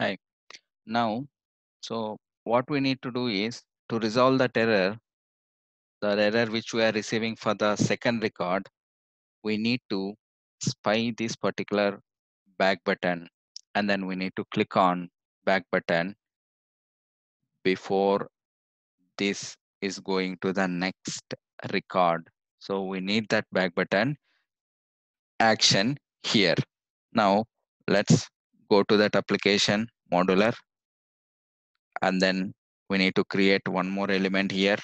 Hi. Now, so what we need to do is to resolve that error, the error which we are receiving for the second record, we need to spy this particular back button and then we need to click on back button before this is going to the next record. So we need that back button action here. Now let's go to that application modeller. And then we need to create one more element here.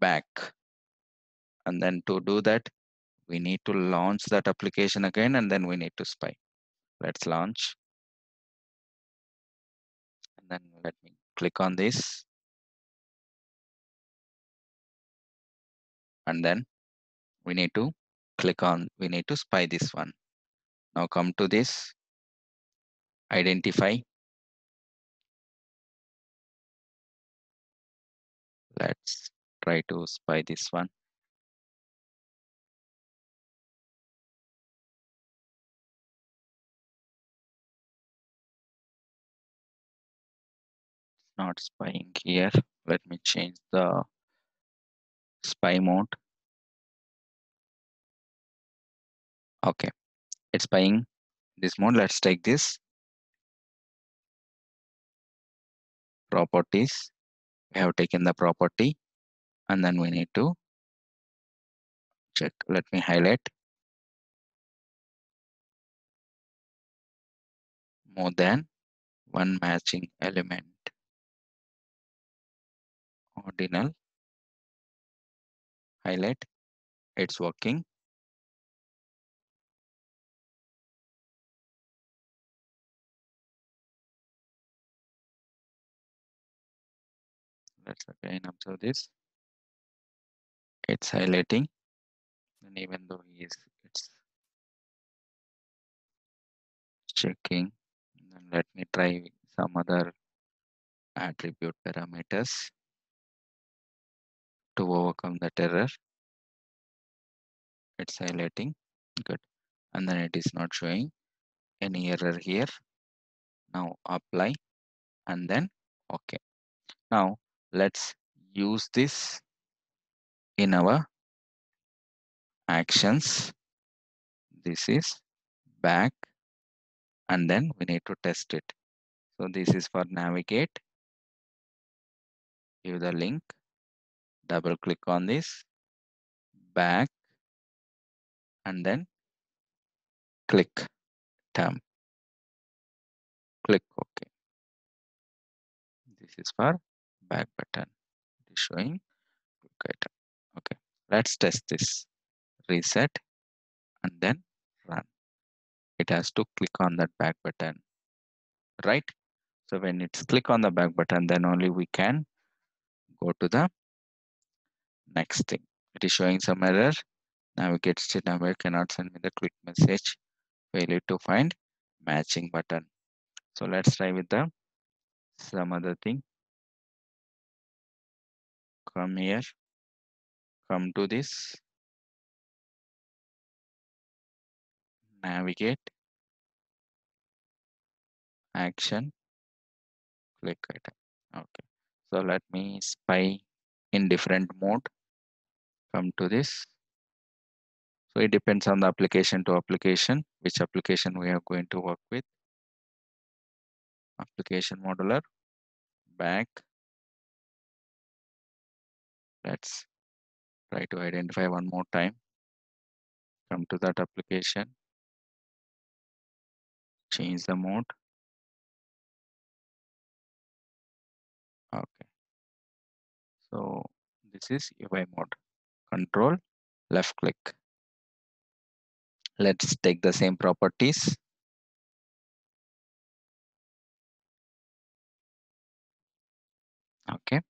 Back. And then to do that we need to launch that application again and then we need to spy. Let's launch. And then let me click on this. And then we need to click on we need to spy this one. Now come to this. Identify. Let's try to spy this one. Not spying here. Let me change the spy mode okay. It's buying this mode. Let's take this. Properties. We have taken the property. And then we need to check. Let me highlight. More than one matching element. Ordinal. Highlight. It's working let's again observe this. It's highlighting. And even though he is it's checking and let me try some other attribute parameters to overcome that error it's highlighting. Good. And then it is not showing any error here. Now apply. And then okay. Now let's use this in our actions. This is back and then we need to test it. So this is for navigate. Give the link. Double click on this. Back and then click term click ok. This is for back button. It is showing. Click item okay. Let's test this. Reset and then run. It has to click on that back button right? So when it's click on the back button then only we can go to the next thing. It is showing some error. Navigate state navigate cannot send me the quick message. Failure to find matching button. So let's try with the some other thing come here come to this navigate action click item okay. So let me spy in different mode come to this. So it depends on the application to application which application we are going to work with. Application modeller back let's try to identify one more time. Come to that application. Change the mode. Okay. So this is UI mode. Control left click. Let's take the same properties. Okay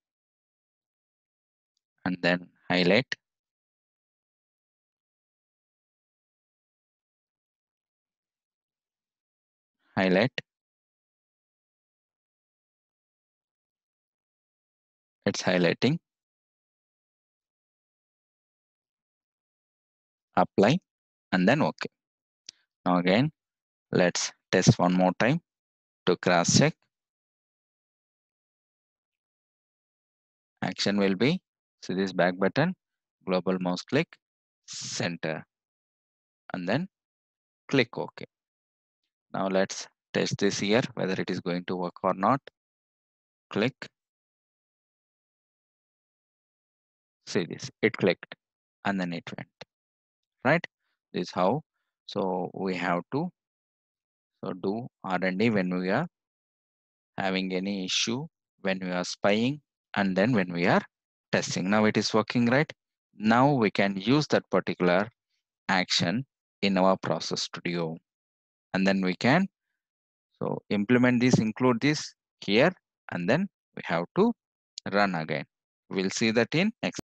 and then highlight. Highlight. It's highlighting. Apply and then okay. Now again let's test one more time to cross check action will be see this back button global mouse click center and then click ok. Now let's test this here whether it is going to work or not. Click. See this it clicked and then it went. Right? This is how. So we have to so do r&d when we are having any issue when we are spying and then when we are testing. Now it is working right? Now we can use that particular action in our process studio. And then we can so implement this include this here and then we have to run again. We'll see that in next